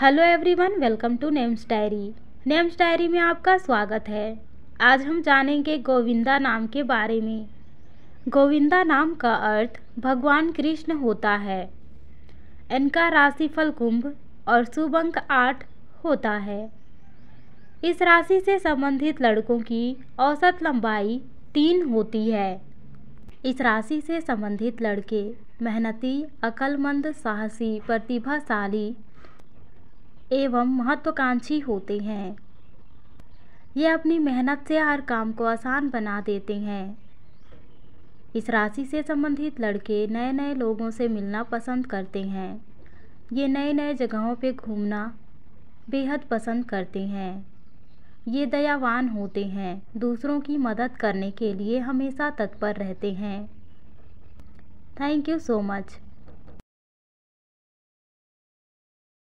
Hello everyone, welcome to names diary. Names diary में आपका स्वागत है। आज हम जानेंगे गोविंदा नाम के बारे में। गोविंदा नाम का अर्थ, भगवान कृष्ण होता है। इनका राशिफल कुंभ और शुभ अंक आठ होता है। इस राशि से संबंधित लड़कों की औसत लंबाई तीन होती है। इस राशि से संबंधित लड़के मेहनती, अकलमंद, साहसी, प्रतिभाशाली एवं महत्वाकांक्षी होते हैं। ये अपनी मेहनत से हर काम को आसान बना देते हैं। इस राशि से संबंधित लड़के नए नए लोगों से मिलना पसंद करते हैं। ये नए नए जगहों पे घूमना बेहद पसंद करते हैं। ये दयावान होते हैं। दूसरों की मदद करने के लिए हमेशा तत्पर रहते हैं। Thank you so much.